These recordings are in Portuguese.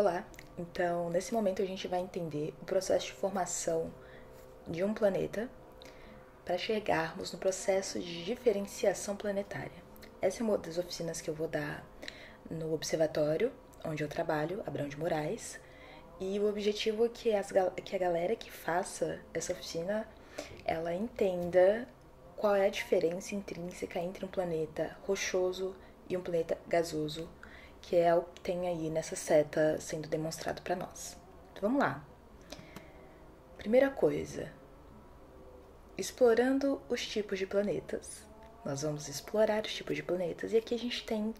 Olá, então nesse momento a gente vai entender o processo de formação de um planeta para chegarmos no processo de diferenciação planetária. Essa é uma das oficinas que eu vou dar no observatório onde eu trabalho, Abrão de Moraes, e o objetivo é que, as, que a galera que faça essa oficina ela entenda qual é a diferença intrínseca entre um planeta rochoso e um planeta gasoso que é o que tem aí nessa seta sendo demonstrado para nós. Então, vamos lá. Primeira coisa, explorando os tipos de planetas. Nós vamos explorar os tipos de planetas e aqui a gente tem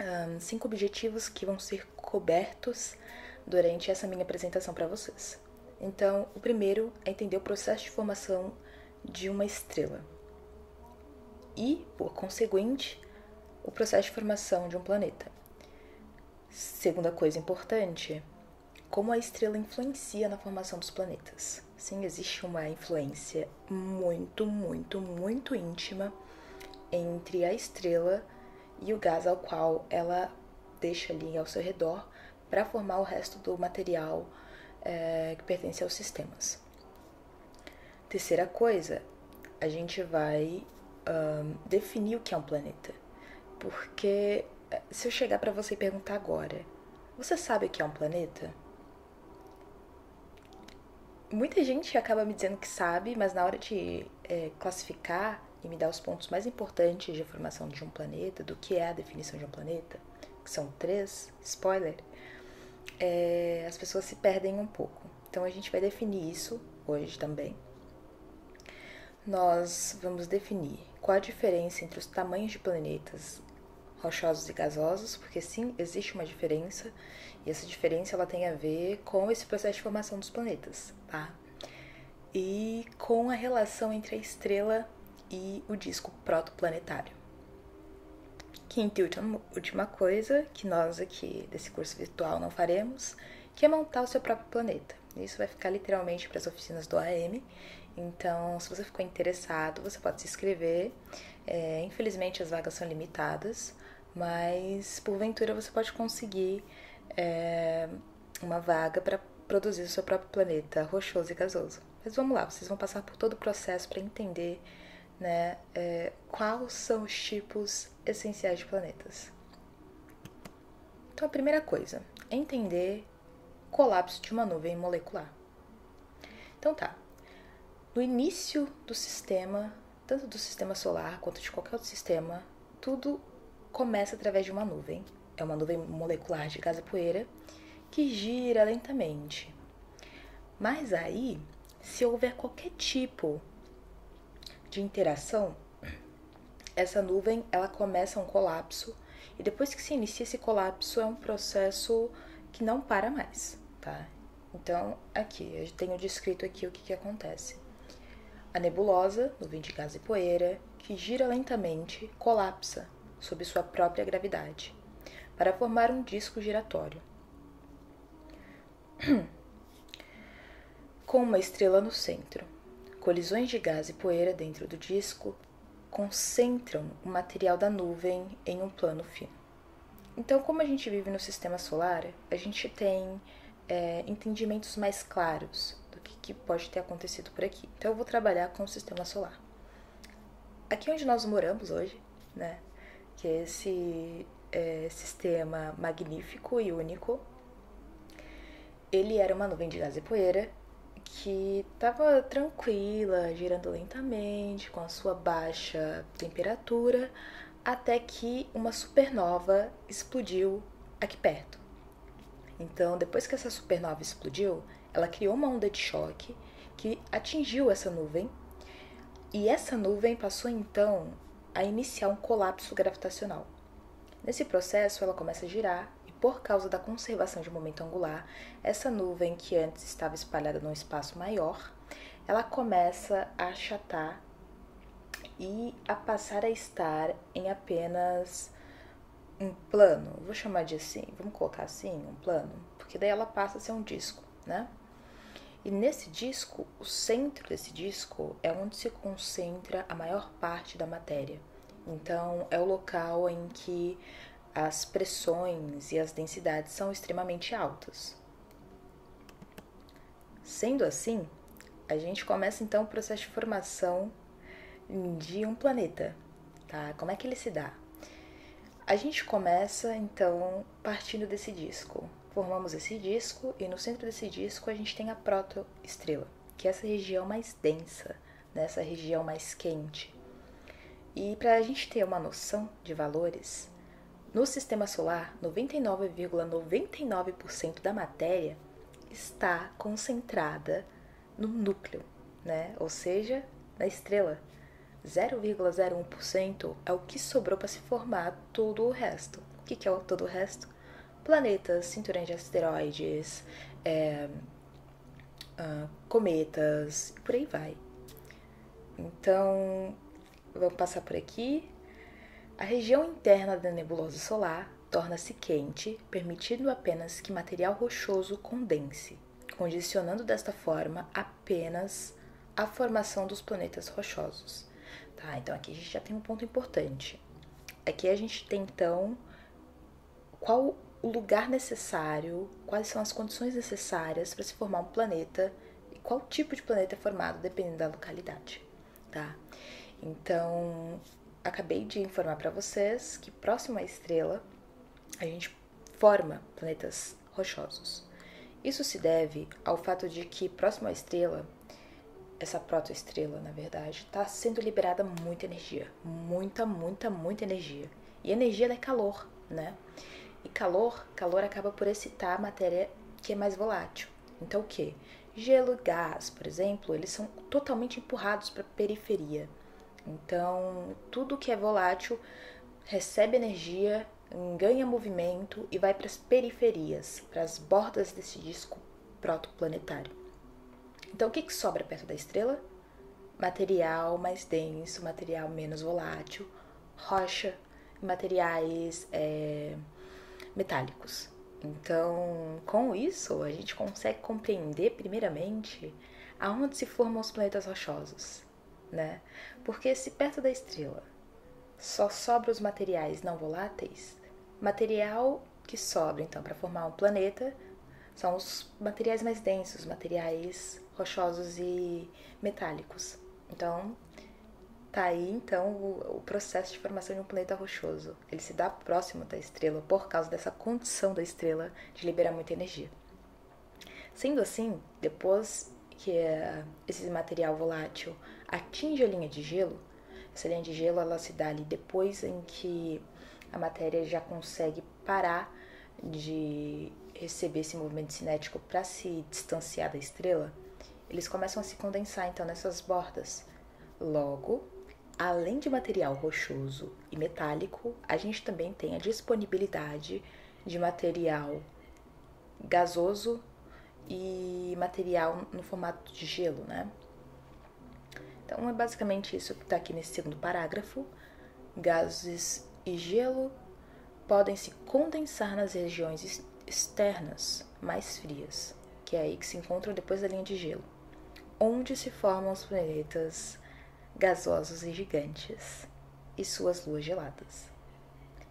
um, cinco objetivos que vão ser cobertos durante essa minha apresentação para vocês. Então, o primeiro é entender o processo de formação de uma estrela e, por conseguinte, o processo de formação de um planeta. Segunda coisa importante, como a estrela influencia na formação dos planetas. Sim, existe uma influência muito, muito, muito íntima entre a estrela e o gás ao qual ela deixa ali ao seu redor para formar o resto do material é, que pertence aos sistemas. Terceira coisa, a gente vai um, definir o que é um planeta. Porque se eu chegar para você e perguntar agora, você sabe o que é um planeta? Muita gente acaba me dizendo que sabe, mas na hora de é, classificar e me dar os pontos mais importantes de formação de um planeta, do que é a definição de um planeta, que são três, spoiler, é, as pessoas se perdem um pouco. Então a gente vai definir isso hoje também. Nós vamos definir qual a diferença entre os tamanhos de planetas rochosos e gasosos, porque sim, existe uma diferença, e essa diferença ela tem a ver com esse processo de formação dos planetas, tá? E com a relação entre a estrela e o disco protoplanetário. Quinta e última, última coisa que nós aqui desse curso virtual não faremos, que é montar o seu próprio planeta. Isso vai ficar literalmente para as oficinas do AM. Então, se você ficou interessado, você pode se inscrever. É, infelizmente, as vagas são limitadas, mas porventura você pode conseguir é, uma vaga para produzir o seu próprio planeta rochoso e gasoso. Mas vamos lá, vocês vão passar por todo o processo para entender né, é, quais são os tipos essenciais de planetas. Então, a primeira coisa é entender colapso de uma nuvem molecular. Então, tá. No início do sistema, tanto do sistema solar quanto de qualquer outro sistema, tudo começa através de uma nuvem. É uma nuvem molecular de gás e poeira que gira lentamente. Mas aí, se houver qualquer tipo de interação, essa nuvem ela começa um colapso e depois que se inicia esse colapso é um processo que não para mais, tá? Então, aqui, eu tenho descrito aqui o que, que acontece. A nebulosa, nuvem de gás e poeira, que gira lentamente, colapsa sob sua própria gravidade, para formar um disco giratório. Com uma estrela no centro, colisões de gás e poeira dentro do disco concentram o material da nuvem em um plano fino. Então, como a gente vive no sistema solar, a gente tem é, entendimentos mais claros do que, que pode ter acontecido por aqui. Então, eu vou trabalhar com o sistema solar. Aqui onde nós moramos hoje, né, que é esse é, sistema magnífico e único. Ele era uma nuvem de gás e poeira que estava tranquila, girando lentamente, com a sua baixa temperatura, até que uma supernova explodiu aqui perto. Então, depois que essa supernova explodiu, ela criou uma onda de choque que atingiu essa nuvem, e essa nuvem passou então a iniciar um colapso gravitacional. Nesse processo, ela começa a girar e, por causa da conservação de momento angular, essa nuvem que antes estava espalhada num espaço maior, ela começa a achatar e a passar a estar em apenas um plano. Vou chamar de assim, vamos colocar assim, um plano, porque daí ela passa a ser um disco, né? E nesse disco, o centro desse disco é onde se concentra a maior parte da matéria. Então, é o local em que as pressões e as densidades são extremamente altas. Sendo assim, a gente começa então o processo de formação de um planeta, tá? Como é que ele se dá? A gente começa então partindo desse disco. Formamos esse disco e no centro desse disco a gente tem a protoestrela, que é essa região mais densa, nessa né? região mais quente. E para a gente ter uma noção de valores, no sistema solar, 99,99% ,99 da matéria está concentrada no núcleo, né? Ou seja, na estrela. 0,01% é o que sobrou para se formar todo o resto. O que, que é todo o resto? Planetas, cinturões de asteroides, é, uh, cometas, por aí vai. Então, vamos passar por aqui. A região interna da nebulosa solar torna-se quente, permitindo apenas que material rochoso condense, condicionando desta forma apenas a formação dos planetas rochosos. Tá, então aqui a gente já tem um ponto importante. Aqui a gente tem então qual o lugar necessário, quais são as condições necessárias para se formar um planeta e qual tipo de planeta é formado dependendo da localidade, tá? Então, acabei de informar para vocês que próximo à estrela a gente forma planetas rochosos. Isso se deve ao fato de que próximo à estrela, essa protoestrela, na verdade, está sendo liberada muita energia, muita, muita, muita energia. E energia é calor, né? E calor, calor acaba por excitar a matéria que é mais volátil. Então o que? Gelo, gás, por exemplo, eles são totalmente empurrados para a periferia. Então, tudo que é volátil recebe energia ganha movimento e vai para as periferias, para as bordas desse disco protoplanetário. Então, o que, que sobra perto da estrela? Material mais denso, material menos volátil, rocha e materiais é, metálicos. Então, com isso, a gente consegue compreender, primeiramente, aonde se formam os planetas rochosos, né? Porque se perto da estrela só sobra os materiais não voláteis, Material que sobra, então, para formar um planeta são os materiais mais densos, materiais rochosos e metálicos. Então, tá aí, então, o, o processo de formação de um planeta rochoso. Ele se dá próximo da estrela por causa dessa condição da estrela de liberar muita energia. Sendo assim, depois que uh, esse material volátil atinge a linha de gelo, essa linha de gelo ela se dá ali depois em que a matéria já consegue parar de receber esse movimento cinético para se distanciar da estrela, eles começam a se condensar então nessas bordas. Logo, além de material rochoso e metálico, a gente também tem a disponibilidade de material gasoso e material no formato de gelo, né? Então é basicamente isso que está aqui nesse segundo parágrafo. Gases e gelo podem se condensar nas regiões externas mais frias, que é aí que se encontram depois da linha de gelo, onde se formam os planetas gasosos e gigantes e suas luas geladas.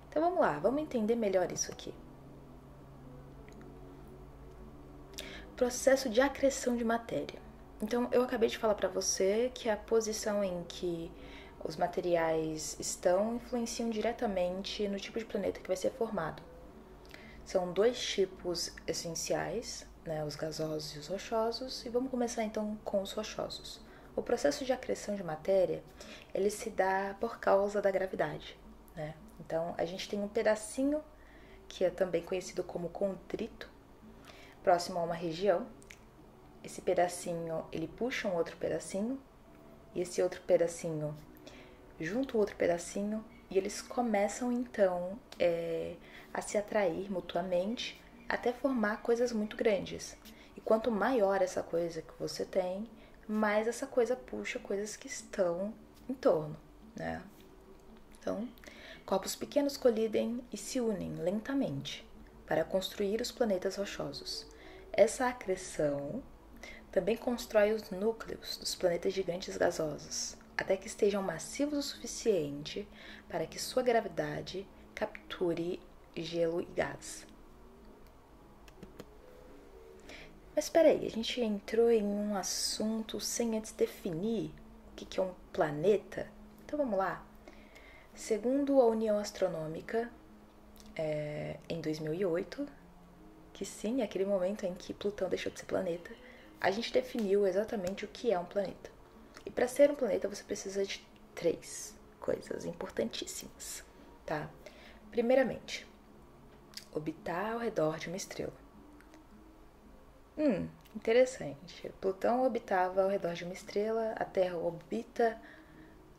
Então vamos lá, vamos entender melhor isso aqui. Processo de acreção de matéria. Então eu acabei de falar para você que a posição em que os materiais estão influenciam diretamente no tipo de planeta que vai ser formado. São dois tipos essenciais, né, os gasosos e os rochosos, e vamos começar então com os rochosos. O processo de acreção de matéria, ele se dá por causa da gravidade, né? Então, a gente tem um pedacinho que é também conhecido como contrito, próximo a uma região. Esse pedacinho, ele puxa um outro pedacinho, e esse outro pedacinho junto outro pedacinho e eles começam então é, a se atrair mutuamente até formar coisas muito grandes. E quanto maior essa coisa que você tem, mais essa coisa puxa coisas que estão em torno, né? Então, corpos pequenos colidem e se unem lentamente para construir os planetas rochosos. Essa acreção também constrói os núcleos dos planetas gigantes gasosos, até que estejam massivos o suficiente para que sua gravidade capture gelo e gás. Mas espera aí, a gente entrou em um assunto sem antes definir o que é um planeta? Então vamos lá. Segundo a União Astronômica, é, em 2008, que sim, é aquele momento em que Plutão deixou de ser planeta, a gente definiu exatamente o que é um planeta. E para ser um planeta você precisa de três coisas importantíssimas, tá? Primeiramente, orbitar ao redor de uma estrela. Hum, interessante. Plutão orbitava ao redor de uma estrela, a Terra orbita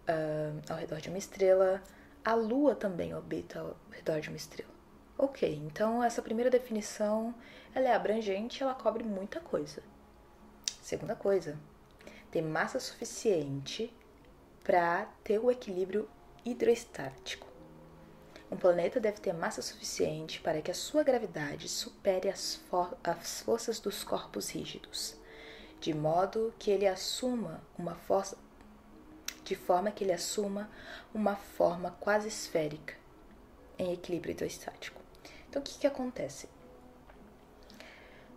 uh, ao redor de uma estrela, a Lua também orbita ao redor de uma estrela. Ok, então essa primeira definição ela é abrangente, ela cobre muita coisa. Segunda coisa, ter massa suficiente para ter o equilíbrio hidroestático. Um planeta deve ter massa suficiente para que a sua gravidade supere as, for as forças dos corpos rígidos, de modo que ele assuma uma força de forma que ele assuma uma forma quase esférica em equilíbrio hidrostático. Então o que, que acontece?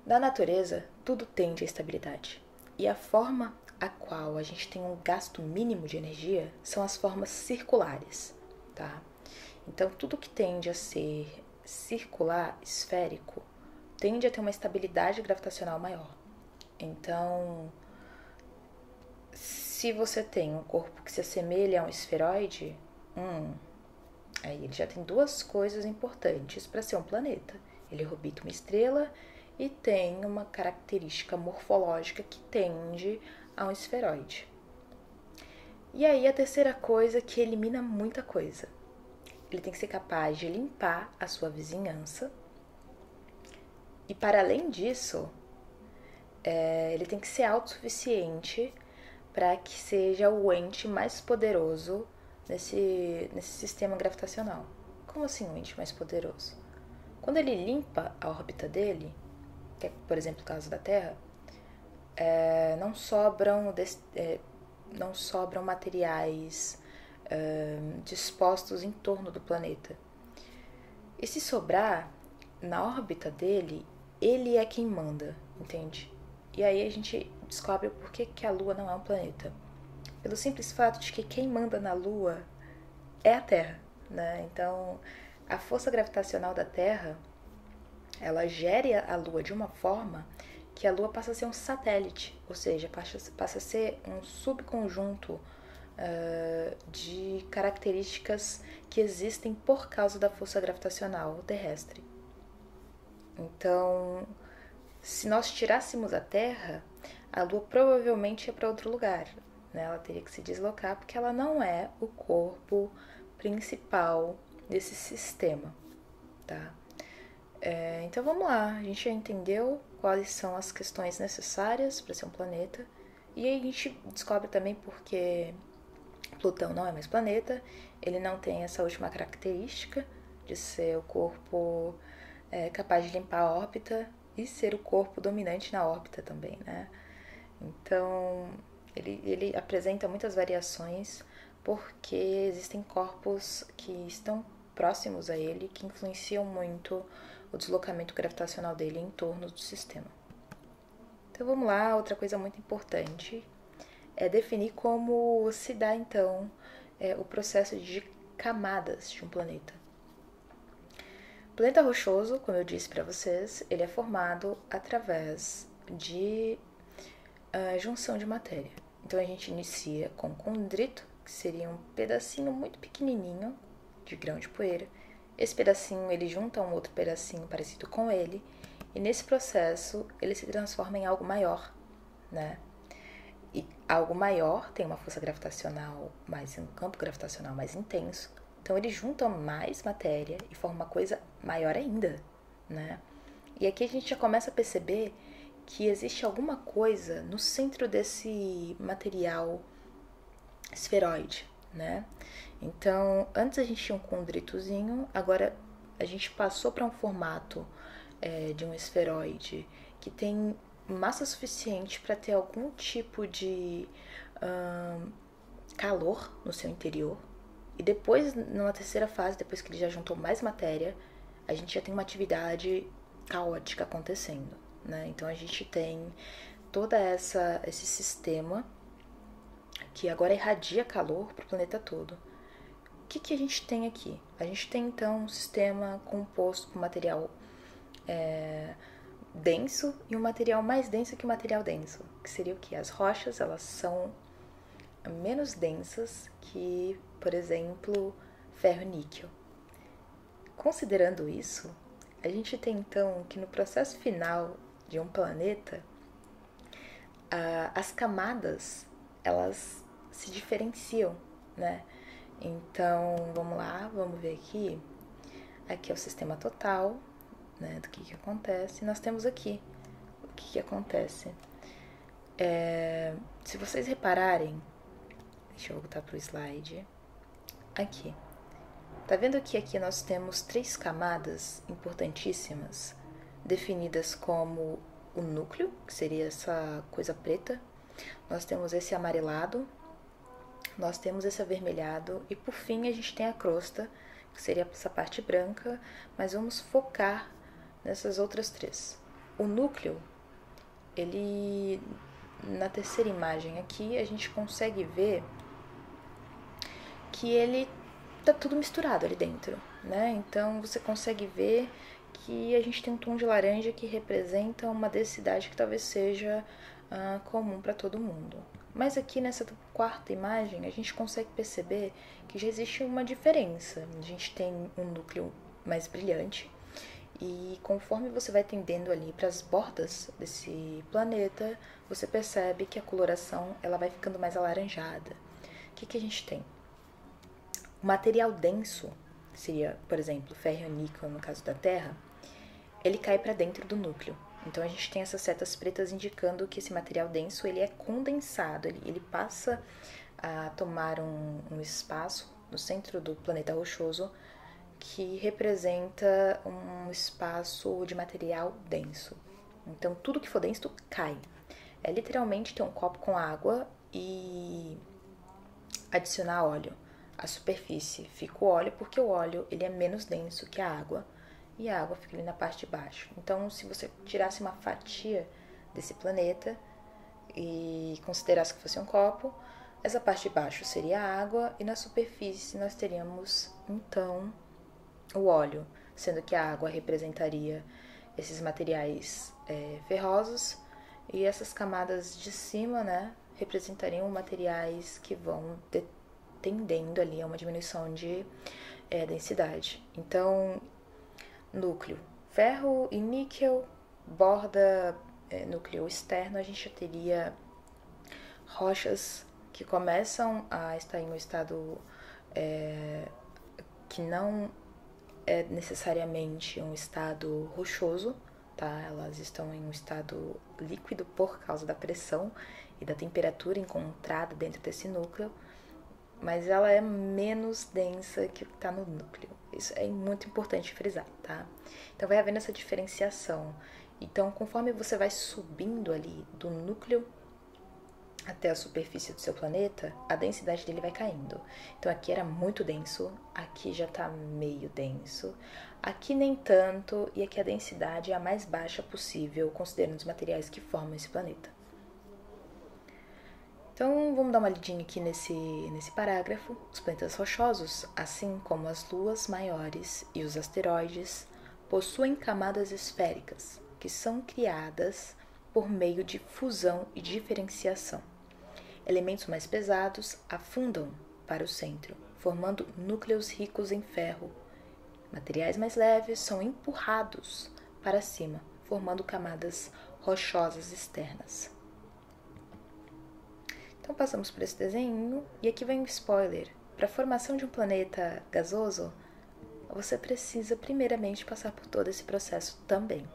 Na natureza, tudo tende à estabilidade. E a forma a qual a gente tem um gasto mínimo de energia são as formas circulares, tá? Então, tudo que tende a ser circular, esférico, tende a ter uma estabilidade gravitacional maior. Então, se você tem um corpo que se assemelha a um esferoide, hum, aí ele já tem duas coisas importantes para ser um planeta. Ele orbita uma estrela e tem uma característica morfológica que tende a um esferoide. E aí a terceira coisa que elimina muita coisa ele tem que ser capaz de limpar a sua vizinhança. E para além disso, é, ele tem que ser autossuficiente para que seja o ente mais poderoso nesse, nesse sistema gravitacional. Como assim um ente mais poderoso? Quando ele limpa a órbita dele, que é, por exemplo, o caso da Terra, é, não sobram é, não sobram materiais uh, dispostos em torno do planeta. E se sobrar, na órbita dele, ele é quem manda, entende? E aí a gente descobre por que, que a Lua não é um planeta. Pelo simples fato de que quem manda na Lua é a Terra, né? Então, a força gravitacional da Terra, ela gera a Lua de uma forma que a Lua passa a ser um satélite, ou seja, passa, passa a ser um subconjunto uh, de características que existem por causa da força gravitacional terrestre. Então, se nós tirássemos a Terra, a Lua provavelmente ia para outro lugar. Né? Ela teria que se deslocar porque ela não é o corpo principal desse sistema, tá? É, então vamos lá, a gente já entendeu quais são as questões necessárias para ser um planeta e a gente descobre também porque Plutão não é mais planeta, ele não tem essa última característica de ser o corpo é, capaz de limpar a órbita e ser o corpo dominante na órbita também, né? Então, ele, ele apresenta muitas variações porque existem corpos que estão próximos a ele que influenciam muito o deslocamento gravitacional dele em torno do sistema. Então vamos lá, outra coisa muito importante é definir como se dá então é, o processo de camadas de um planeta. O planeta rochoso, como eu disse para vocês, ele é formado através de uh, junção de matéria. Então a gente inicia com condrito, que seria um pedacinho muito pequenininho de grão de poeira. Esse pedacinho ele junta um outro pedacinho parecido com ele, e nesse processo ele se transforma em algo maior, né? Algo maior tem uma força gravitacional mais um campo gravitacional mais intenso. Então ele junta mais matéria e forma uma coisa maior ainda, né? E aqui a gente já começa a perceber que existe alguma coisa no centro desse material esferoide, né? Então, antes a gente tinha um condritozinho, agora a gente passou para um formato é, de um esferoide que tem massa suficiente para ter algum tipo de calor no seu interior. E depois, numa terceira fase, depois que ele já juntou mais matéria, a gente já tem uma atividade caótica acontecendo, né? Então a gente tem toda essa esse sistema que agora irradia calor para o planeta todo. O que, que a gente tem aqui? A gente tem então um sistema composto por material é, denso e um material mais denso que o material denso, que seria o que? As rochas, elas são menos densas que, por exemplo, ferro e níquel. Considerando isso, a gente tem então que no processo final de um planeta, as camadas elas se diferenciam, né? Então, vamos lá, vamos ver aqui. Aqui é o sistema total, né, do que, que acontece. Nós temos aqui o que, que acontece. É, se vocês repararem, deixa eu voltar para o slide. Aqui. Tá vendo que aqui nós temos três camadas importantíssimas, definidas como o núcleo, que seria essa coisa preta. Nós temos esse amarelado, nós temos esse avermelhado e por fim a gente tem a crosta, que seria essa parte branca, mas vamos focar nessas outras três. O núcleo, ele na terceira imagem aqui a gente consegue ver que ele tá tudo misturado ali dentro, né? Então você consegue ver que a gente tem um tom de laranja que representa uma densidade que talvez seja uh, comum para todo mundo. Mas aqui nessa quarta imagem a gente consegue perceber que já existe uma diferença. A gente tem um núcleo mais brilhante, e conforme você vai tendendo ali para as bordas desse planeta, você percebe que a coloração ela vai ficando mais alaranjada. O que, que a gente tem? O material denso, seria, por exemplo, ferro e níquel no caso da Terra, ele cai para dentro do núcleo. Então a gente tem essas setas pretas indicando que esse material denso ele é condensado, ele, ele passa a tomar um, um espaço no centro do planeta rochoso que representa um espaço de material denso. Então, tudo que for denso cai. É literalmente ter um copo com água e adicionar óleo. A superfície fica o óleo porque o óleo ele é menos denso que a água e a água fica ali na parte de baixo. Então, se você tirasse uma fatia desse planeta e considerasse que fosse um copo, essa parte de baixo seria a água e na superfície nós teríamos então o óleo, sendo que a água representaria esses materiais é, ferrosos e essas camadas de cima, né, representariam materiais que vão tendendo ali a uma diminuição de é, densidade. Então, núcleo ferro e níquel, borda é, núcleo externo, a gente teria rochas que começam a estar em um estado é, que não é necessariamente um estado rochoso, tá? Elas estão em um estado líquido por causa da pressão e da temperatura encontrada dentro desse núcleo, mas ela é menos densa que o que está no núcleo. Isso é muito importante frisar, tá? Então vai havendo essa diferenciação. Então, conforme você vai subindo ali do núcleo até a superfície do seu planeta, a densidade dele vai caindo. Então aqui era muito denso, aqui já está meio denso, aqui nem tanto, e aqui a densidade é a mais baixa possível, considerando os materiais que formam esse planeta. Então vamos dar uma lidinha aqui nesse, nesse parágrafo. Os planetas rochosos, assim como as luas maiores e os asteroides, possuem camadas esféricas, que são criadas por meio de fusão e diferenciação. Elementos mais pesados afundam para o centro, formando núcleos ricos em ferro. Materiais mais leves são empurrados para cima, formando camadas rochosas externas. Então passamos por esse desenho e aqui vem um spoiler. Para a formação de um planeta gasoso, você precisa primeiramente passar por todo esse processo também.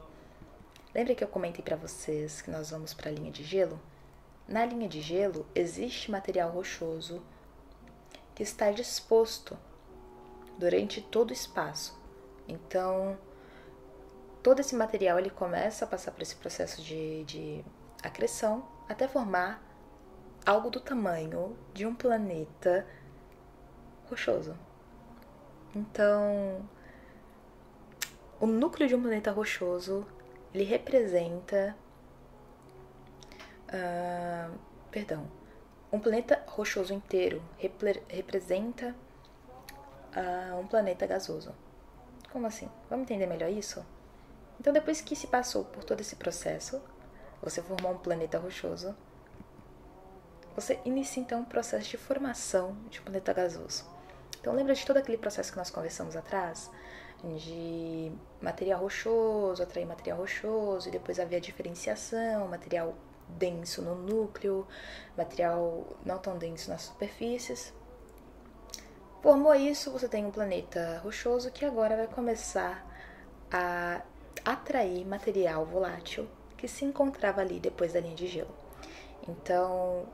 Lembra que eu comentei para vocês que nós vamos para a linha de gelo? Na linha de gelo existe material rochoso que está disposto durante todo o espaço. Então, todo esse material ele começa a passar por esse processo de, de acreção até formar algo do tamanho de um planeta rochoso. Então, o núcleo de um planeta rochoso ele representa. Uh, perdão. Um planeta rochoso inteiro repre representa uh, um planeta gasoso. Como assim? Vamos entender melhor isso? Então, depois que se passou por todo esse processo, você formou um planeta rochoso, você inicia então um processo de formação de um planeta gasoso. Então, lembra de todo aquele processo que nós conversamos atrás? De material rochoso, atrair material rochoso, e depois havia diferenciação, material denso no núcleo, material não tão denso nas superfícies. Formou isso, você tem um planeta rochoso que agora vai começar a atrair material volátil que se encontrava ali depois da linha de gelo. Então,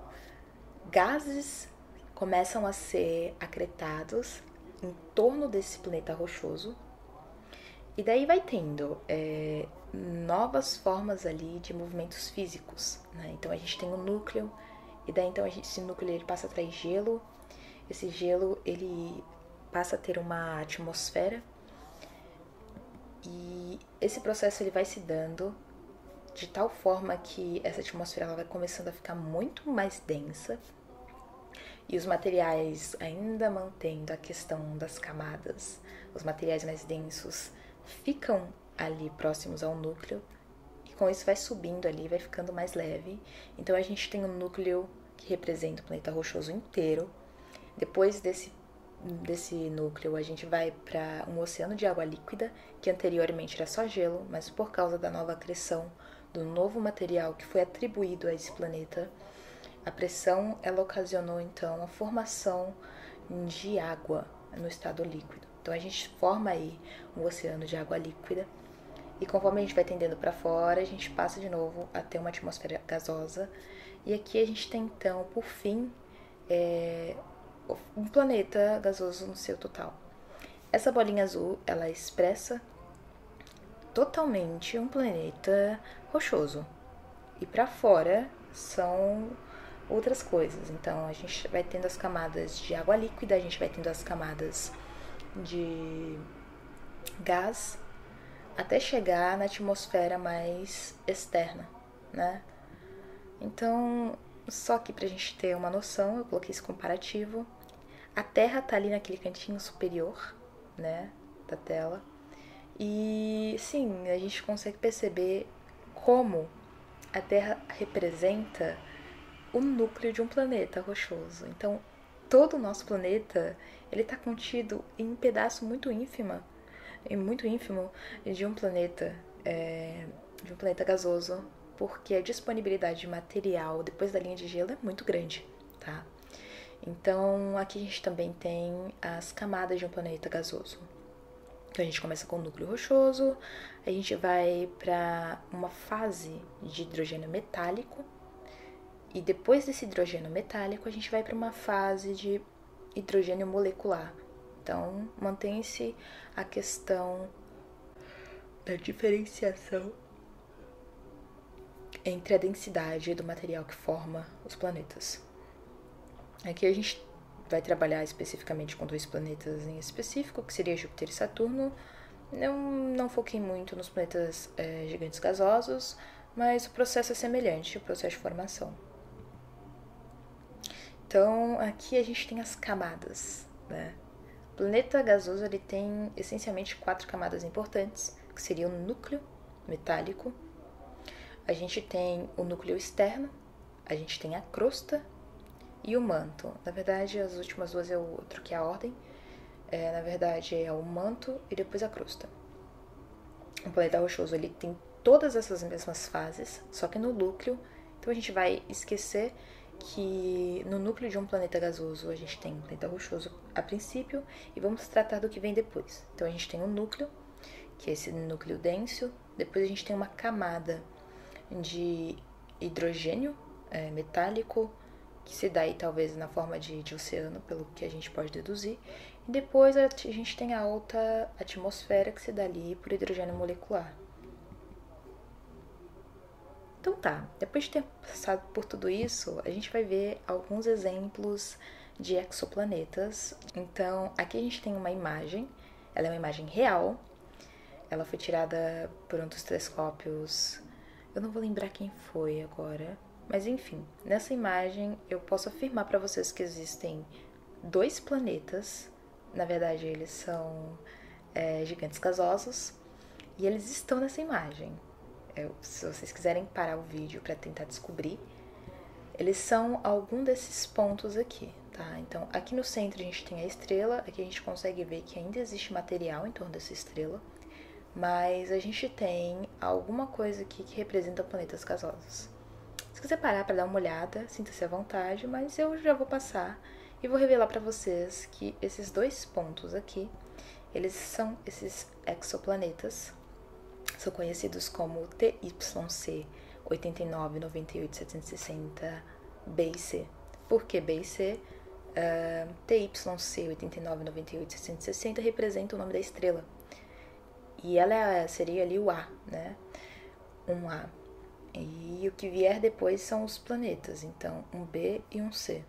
gases começam a ser acretados em torno desse planeta rochoso. E daí vai tendo é, novas formas ali de movimentos físicos. Né? Então a gente tem um núcleo, e daí então gente, esse núcleo ele passa a atrair gelo. Esse gelo ele passa a ter uma atmosfera. E esse processo ele vai se dando de tal forma que essa atmosfera ela vai começando a ficar muito mais densa e os materiais ainda mantendo a questão das camadas, os materiais mais densos ficam ali próximos ao núcleo e com isso vai subindo ali, vai ficando mais leve. Então a gente tem um núcleo que representa o planeta rochoso inteiro. Depois desse desse núcleo a gente vai para um oceano de água líquida, que anteriormente era só gelo, mas por causa da nova acreção do novo material que foi atribuído a esse planeta, a pressão ela ocasionou então a formação de água no estado líquido. Então a gente forma aí um oceano de água líquida e conforme a gente vai tendendo para fora, a gente passa de novo a ter uma atmosfera gasosa. E aqui a gente tem então, por fim, é, um planeta gasoso no seu total. Essa bolinha azul, ela expressa totalmente um planeta rochoso. E para fora são outras coisas. Então a gente vai tendo as camadas de água líquida, a gente vai tendo as camadas de gás até chegar na atmosfera mais externa, né? Então, só que pra gente ter uma noção, eu coloquei esse comparativo. A Terra tá ali naquele cantinho superior, né, da tela. E sim, a gente consegue perceber como a Terra representa o núcleo de um planeta rochoso. Então, todo o nosso planeta, ele está contido em um pedaço muito ínfimo, muito ínfimo de um planeta, é, de um planeta gasoso, porque a disponibilidade de material depois da linha de gelo é muito grande, tá? Então, aqui a gente também tem as camadas de um planeta gasoso. Então, a gente começa com o núcleo rochoso, a gente vai para uma fase de hidrogênio metálico, e depois desse hidrogênio metálico, a gente vai para uma fase de hidrogênio molecular. Então, mantém-se a questão da diferenciação entre a densidade do material que forma os planetas. Aqui a gente vai trabalhar especificamente com dois planetas em específico, que seria Júpiter e Saturno. Não, não foquei muito nos planetas é, gigantes gasosos, mas o processo é semelhante, o processo de formação. Então, aqui a gente tem as camadas, né? O planeta gasoso ele tem essencialmente quatro camadas importantes, que seriam o núcleo metálico, a gente tem o núcleo externo, a gente tem a crosta e o manto. Na verdade, as últimas duas é o outro, que é a ordem. É, na verdade, é o manto e depois a crosta. O planeta rochoso ele tem todas essas mesmas fases, só que no núcleo. Então a gente vai esquecer que no núcleo de um planeta gasoso a gente tem um planeta rochoso a princípio e vamos tratar do que vem depois. Então a gente tem um núcleo, que é esse núcleo denso, depois a gente tem uma camada de hidrogênio é, metálico, que se dá aí talvez na forma de, de oceano, pelo que a gente pode deduzir. E depois a gente tem a alta atmosfera que se dá ali por hidrogênio molecular. Então tá, depois de ter passado por tudo isso, a gente vai ver alguns exemplos de exoplanetas. Então aqui a gente tem uma imagem, ela é uma imagem real Ela foi tirada por um dos telescópios. Eu não vou lembrar quem foi agora, mas enfim, nessa imagem eu posso afirmar para vocês que existem dois planetas. Na verdade, eles são é, gigantes gasosos e eles estão nessa imagem. Eu, se vocês quiserem parar o vídeo para tentar descobrir, eles são algum desses pontos aqui, tá? Então, aqui no centro a gente tem a estrela, aqui a gente consegue ver que ainda existe material em torno dessa estrela, mas a gente tem alguma coisa aqui que representa planetas gasosos. Se quiser parar para dar uma olhada, sinta-se à vontade, mas eu já vou passar e vou revelar para vocês que esses dois pontos aqui, eles são esses exoplanetas, são conhecidos como TYC 89, 98, 760 B e C. Por que B e C? Uh, TYC 89, 98, 760 representa o nome da estrela. E ela é, seria ali o A, né? Um A. E o que vier depois são os planetas, então um B e um C.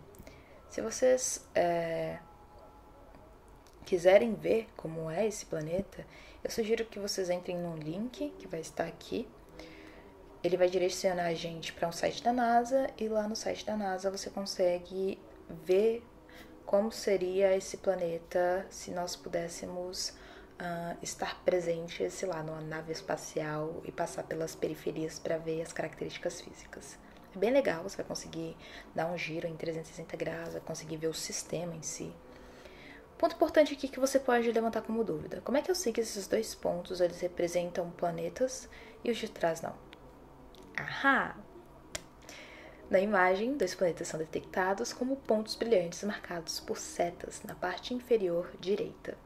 Se vocês é, quiserem ver como é esse planeta, eu sugiro que vocês entrem no link que vai estar aqui ele vai direcionar a gente para um site da NASA e lá no site da NASA você consegue ver como seria esse planeta se nós pudéssemos uh, estar presentes, lá, numa nave espacial e passar pelas periferias para ver as características físicas. É bem legal, você vai conseguir dar um giro em 360 graus, vai conseguir ver o sistema em si. Ponto importante aqui que você pode levantar como dúvida: como é que eu sei que esses dois pontos eles representam planetas e os de trás não? Ahá! Na imagem, dois planetas são detectados como pontos brilhantes marcados por setas na parte inferior direita.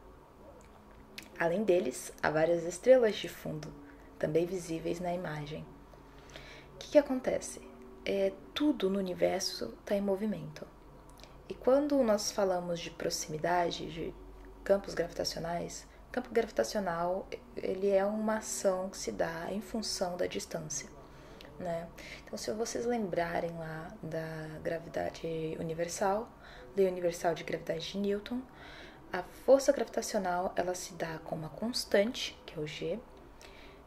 Além deles, há várias estrelas de fundo, também visíveis na imagem. O que, que acontece? É, tudo no universo está em movimento. E quando nós falamos de proximidade, de campos gravitacionais, campo gravitacional ele é uma ação que se dá em função da distância né? Então, se vocês lembrarem lá da gravidade universal, lei universal de gravidade de Newton, a força gravitacional ela se dá com uma constante, que é o G,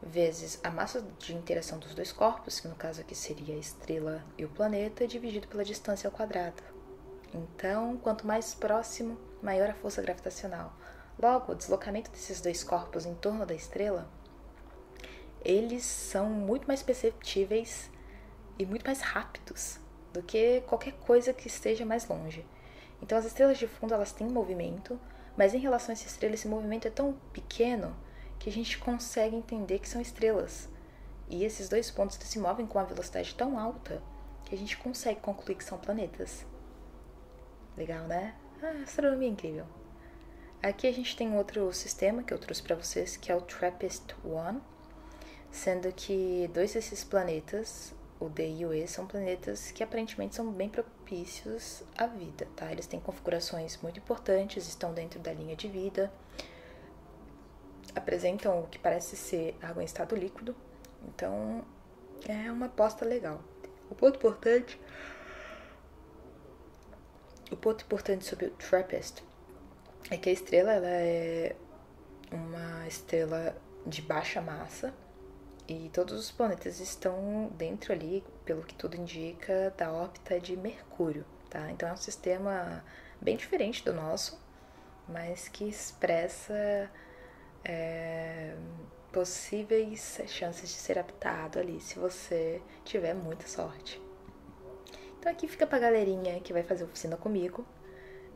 vezes a massa de interação dos dois corpos, que no caso aqui seria a estrela e o planeta, dividido pela distância ao quadrado. Então, quanto mais próximo, maior a força gravitacional. Logo, o deslocamento desses dois corpos em torno da estrela eles são muito mais perceptíveis e muito mais rápidos do que qualquer coisa que esteja mais longe. Então as estrelas de fundo elas têm movimento, mas em relação a essa estrela esse movimento é tão pequeno que a gente consegue entender que são estrelas. E esses dois pontos se movem com uma velocidade tão alta que a gente consegue concluir que são planetas. Legal, né? Ah, astronomia é incrível. Aqui a gente tem outro sistema que eu trouxe para vocês, que é o TRAPPIST-1 sendo que dois desses planetas, o D e o E, são planetas que aparentemente são bem propícios à vida, tá? Eles têm configurações muito importantes, estão dentro da linha de vida, apresentam o que parece ser água em estado líquido, então é uma aposta legal. O ponto importante o ponto importante sobre o TRAPPIST é que a estrela ela é uma estrela de baixa massa, e todos os planetas estão dentro ali, pelo que tudo indica, da órbita de Mercúrio, tá? Então é um sistema bem diferente do nosso, mas que expressa é, possíveis chances de ser habitado ali, se você tiver muita sorte. Então aqui fica pra galerinha que vai fazer oficina comigo.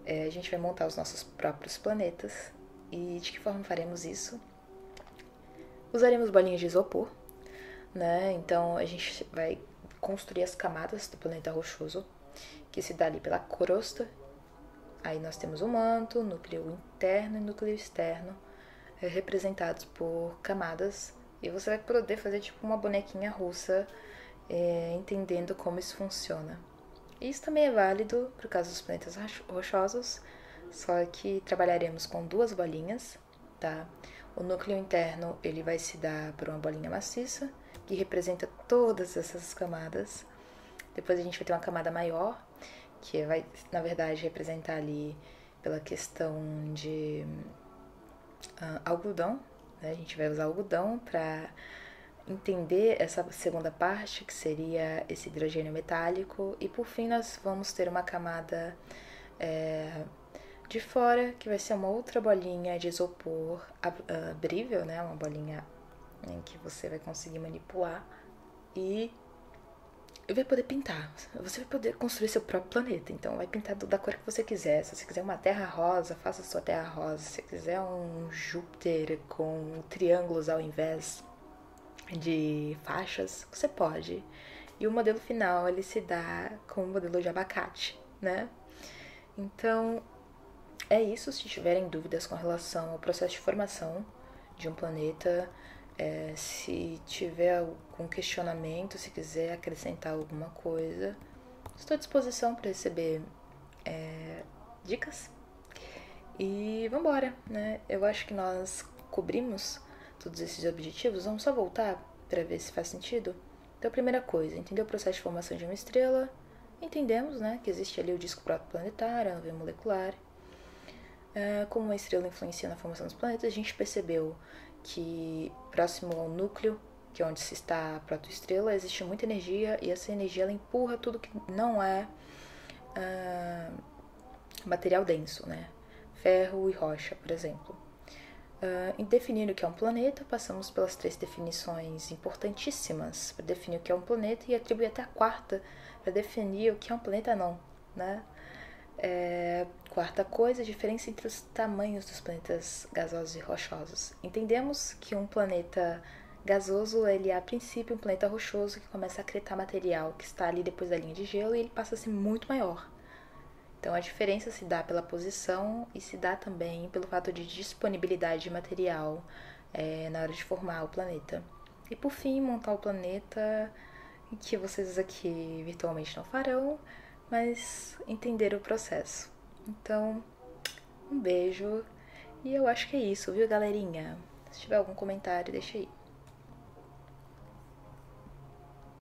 É, a gente vai montar os nossos próprios planetas. E de que forma faremos isso? Usaremos bolinhas de isopor né? Então a gente vai construir as camadas do planeta rochoso, que se dá ali pela crosta. Aí nós temos o manto, núcleo interno e núcleo externo, é, representados por camadas. E você vai poder fazer tipo uma bonequinha russa, é, entendendo como isso funciona. Isso também é válido para o caso dos planetas rochosos, só que trabalharemos com duas bolinhas, tá? O núcleo interno ele vai se dar por uma bolinha maciça que representa todas essas camadas. Depois a gente vai ter uma camada maior, que vai, na verdade, representar ali pela questão de uh, algodão, Né? A gente vai usar algodão para entender essa segunda parte, que seria esse hidrogênio metálico, e por fim nós vamos ter uma camada é, de fora, que vai ser uma outra bolinha de isopor abrível, né? Uma bolinha em que você vai conseguir manipular e vai poder pintar. Você vai poder construir seu próprio planeta. Então, vai pintar da cor que você quiser. Se você quiser uma terra rosa, faça sua terra rosa. Se você quiser um Júpiter com triângulos ao invés de faixas, você pode. E o modelo final ele se dá com o modelo de abacate, né? Então, é isso. Se tiverem dúvidas com relação ao processo de formação de um planeta, é, se tiver algum questionamento, se quiser acrescentar alguma coisa, estou à disposição para receber é, dicas. E vambora, né? Eu acho que nós cobrimos todos esses objetivos. Vamos só voltar para ver se faz sentido. Então, primeira coisa, entender o processo de formação de uma estrela. Entendemos, né, que existe ali o disco protoplanetário, a nuvem molecular. Uh, como a estrela influencia na formação dos planetas, a gente percebeu que próximo ao núcleo, que é onde se está a protoestrela, existe muita energia e essa energia ela empurra tudo que não é uh, material denso, né? Ferro e rocha, por exemplo. Uh, em definir o que é um planeta, passamos pelas três definições importantíssimas para definir o que é um planeta e atribuir até a quarta para definir o que é um planeta não, né? É, quarta coisa, a diferença entre os tamanhos dos planetas gasosos e rochosos. Entendemos que um planeta gasoso ele é a princípio um planeta rochoso que começa a acretar material que está ali depois da linha de gelo e ele passa a ser muito maior. Então a diferença se dá pela posição e se dá também pelo fato de disponibilidade de material é, na hora de formar o planeta. E por fim, montar o planeta que vocês aqui virtualmente não farão, mas entender o processo. Então, um beijo e eu acho que é isso, viu, galerinha? Se tiver algum comentário, deixa aí.